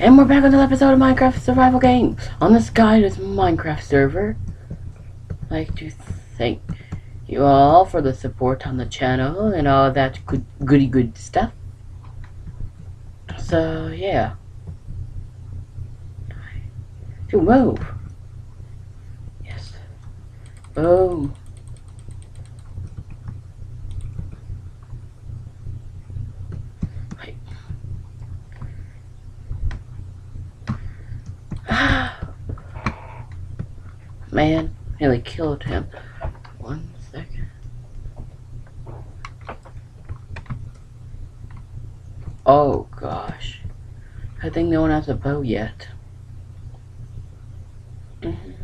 And we're back with another episode of Minecraft Survival Game on this guided Minecraft server. I'd like to thank you all for the support on the channel and all that good goody good stuff. So yeah. To move. Yes. Boom. Right. Man, nearly killed him. One second. Oh gosh. I think no one has a bow yet. Mhm.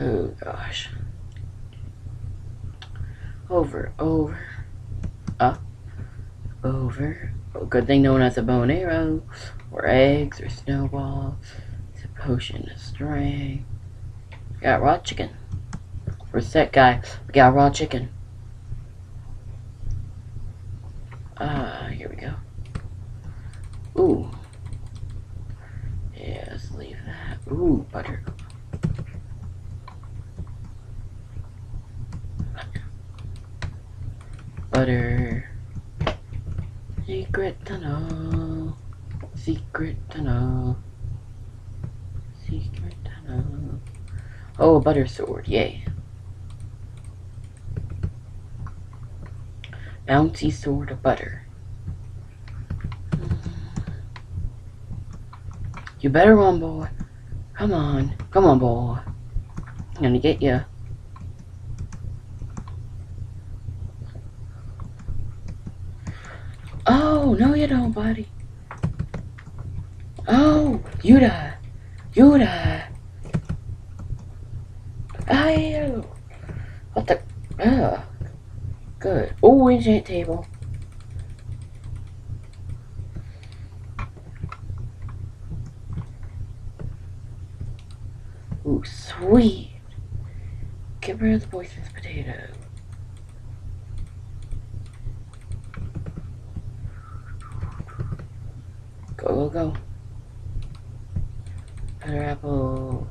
Oh gosh. Over, over, up, over. Good thing no one has a bow and arrow, or eggs, or snowballs. It's a potion of strength. Got raw chicken. For a set guy, we got raw chicken. Ah, here we go. Ooh. Yeah, let's leave that. Ooh. Butter. Secret tunnel. Secret tunnel. Secret tunnel. Oh, butter sword. Yay. Bouncy sword of butter. You better run, boy. Come on. Come on, boy. I'm gonna get you. Oh, buddy. Oh. You die. Ayo. What the? Ugh. Good. Oh, enchant table. Ooh, sweet. Get rid of the poisonous potato. Go, go, go. Butter apple.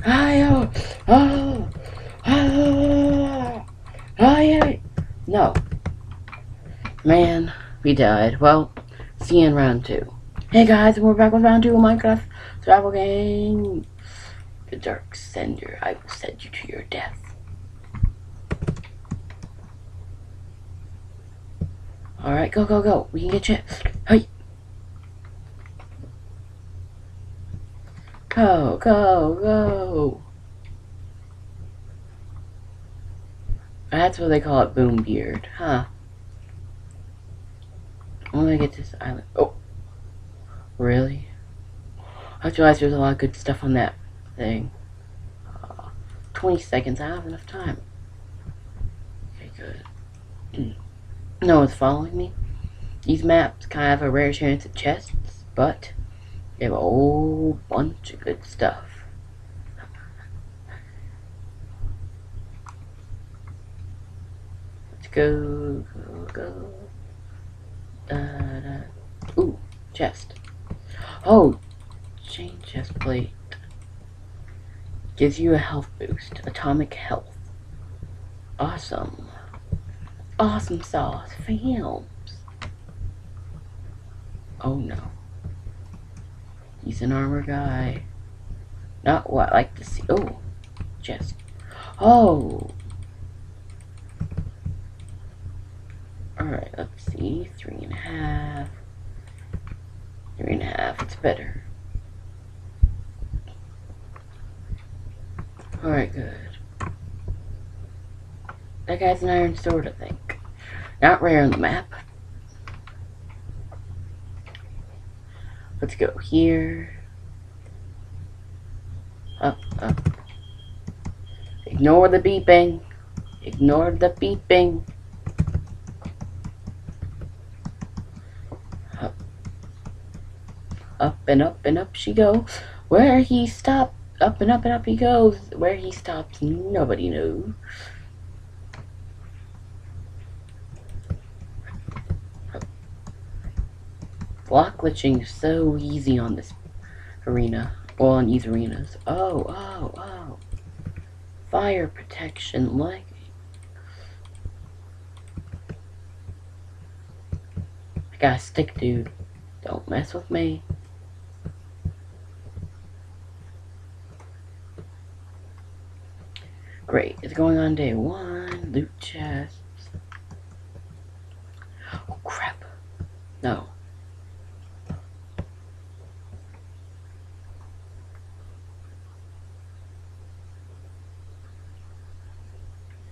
Ayo! Oh, oh! Oh! Oh, yeah! No. Man, we died. Well, see you in round two. Hey guys, we're back with round two of Minecraft Survival Game. The Dark Sender, I will send you to your death. Alright, go, go, go. We can get you. Hey! Go, go, go. That's what they call it, Boom Beard, huh? When do I get this island? Oh. Really? I realized there's a lot of good stuff on that thing. Uh, 20 seconds, I have enough time. Okay, good. No one's following me. These maps kind of have a rare chance at chests, but they have a whole bunch of good stuff. Let's go, go, go. Da, da. Ooh, chest. Oh, chain chest plate. Gives you a health boost. Atomic health. Awesome. Awesome sauce. Films. Oh no. He's an armor guy. Not what I like to see. Oh, chest. Oh. Alright, let's see. Three and a half. Three and a half. It's better. Alright, good. That guy's an iron sword, I think. Not rare on the map. Let's go here. Up, up. Ignore the beeping. Ignore the beeping. Up. Up and up and up she goes. Where he stopped, up and up and up he goes. Where he stops, nobody knows. Block glitching is so easy on this arena. Well, on these arenas. Oh, oh, oh. Fire protection, like. I got a stick, dude. Don't mess with me. Great. It's going on day one. Loot chests. Oh, crap. No.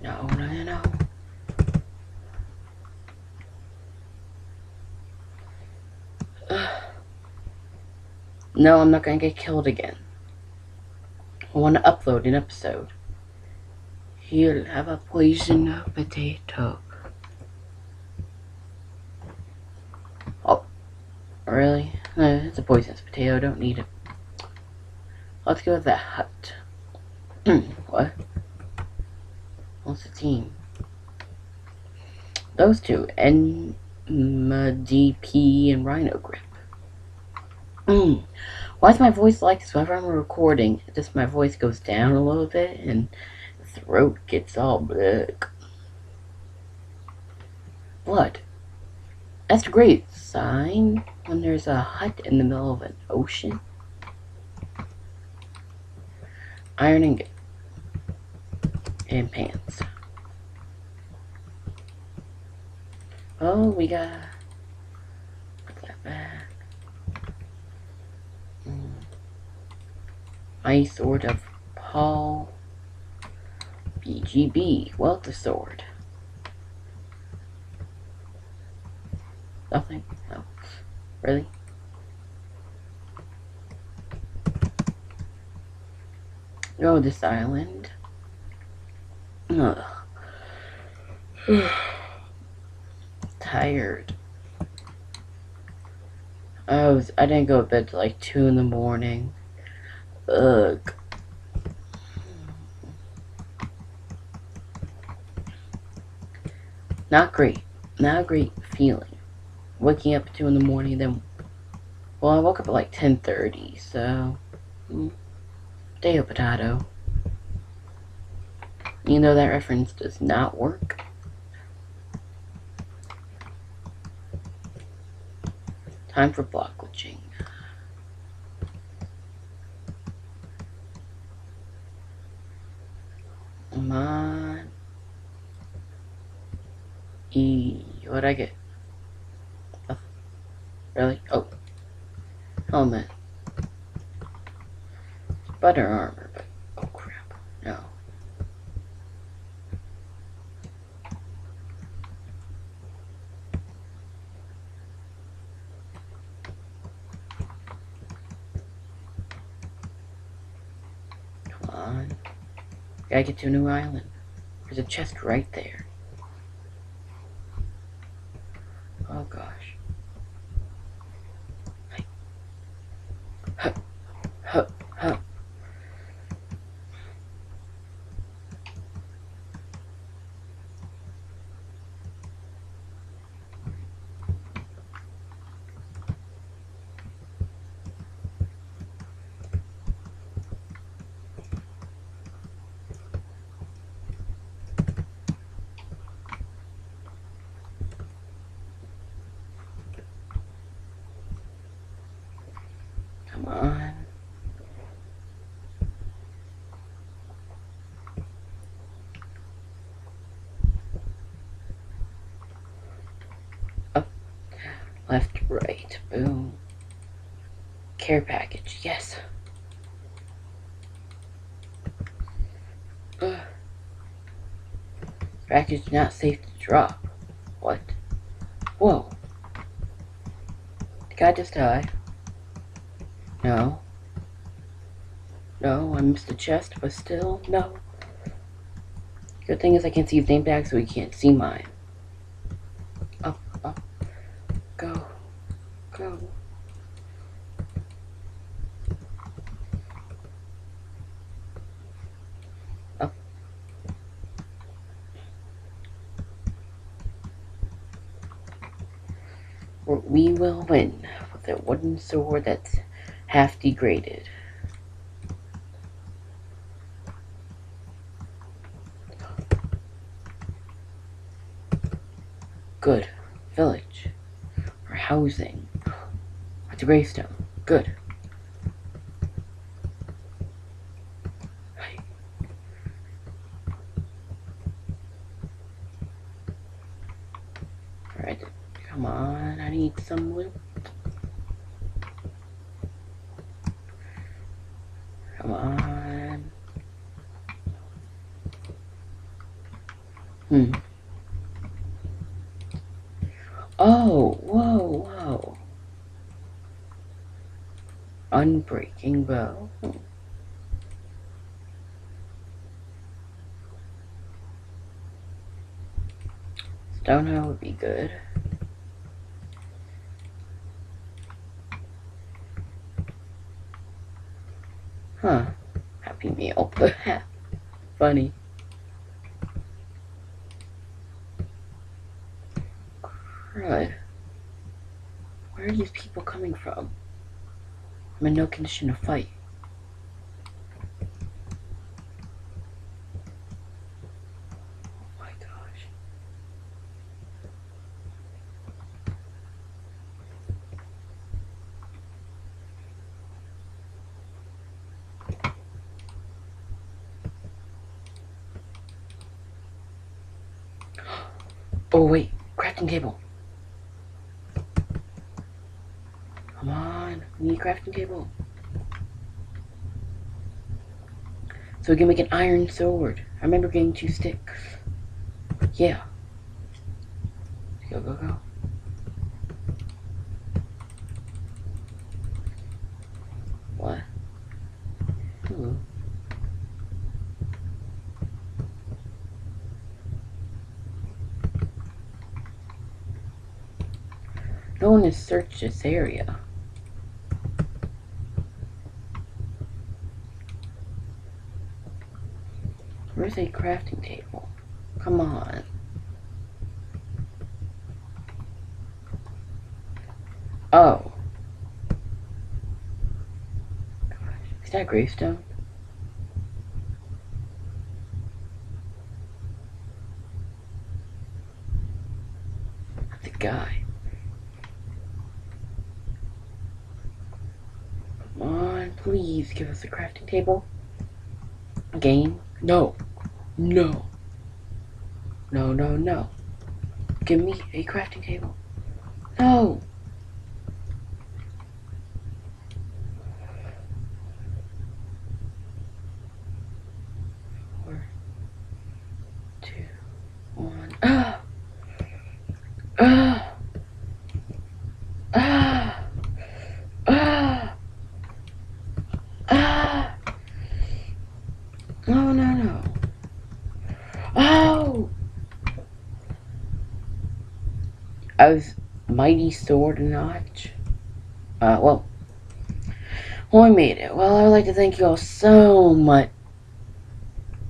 No, no, no, no. No, I'm not gonna get killed again. I want to upload an episode. He'll have a poison potato. Oh, really? No, it's a poisonous potato. Don't need it. Let's go to that hut. what? What's the team? Those two, N, DP, and Rhino Grip. Mm. Why is my voice like this whenever I'm recording? Just my voice goes down a little bit and throat gets all black. Blood. That's a great sign when there's a hut in the middle of an ocean. Iron ingot. And pants. Oh, we got... That back. My Sword of Paul BGB. Wealth Sword. Nothing? No. Really? Oh, this island. Tired. I was I didn't go to bed till like two in the morning. Ugh. Not great. Not a great feeling. Waking up at 2 in the morning, then... Well, I woke up at like 10.30, so... Mm, day of potato. Even though that reference does not work. Time for block glitching. Come on. E. What'd I get? Oh, really? Oh. Helmet. Butter armor, but. Oh crap. No. Come on. Get to a new island. There's a chest right there. Oh gosh. Huh. Huh. Huh. Come on. Up, left, right, boom. Care package, yes. Package not safe to drop. What? Whoa. Did I just die? No. No, I missed the chest, but still, no. Good thing is I can't see his name tag, so he can't see mine. Up, up, go, go. Up. We will win. the wooden sword that's half degraded. Good. Village. Or housing. It's a gravestone. Good. Alright, come on, I need some loot. Come on. Hmm. Oh, whoa, whoa. Unbreaking bow. Hmm. Stonehill would be good. Huh. Happy meal. Funny. Crud. Where are these people coming from? I'm in no condition to fight. Oh my gosh. Oh wait, crafting table. Come on, we need crafting table. So we can make an iron sword. I remember getting two sticks. Yeah. Go, go, go. What? Ooh. No one has searched this area. Where's a crafting table? Come on. Oh. Gosh. Is that gravestone? That's a guy. Come on, us a crafting table. Game? No. No. No, no, no. Give me a crafting table. No. Four, two, one. Ah! Ah! Ah! Ah! No, no, no. Oh! I was mighty sword notch. Uh, well, well, I made it. Well, I would like to thank you all so much,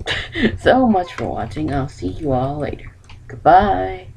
so much for watching. I'll see you all later. Goodbye.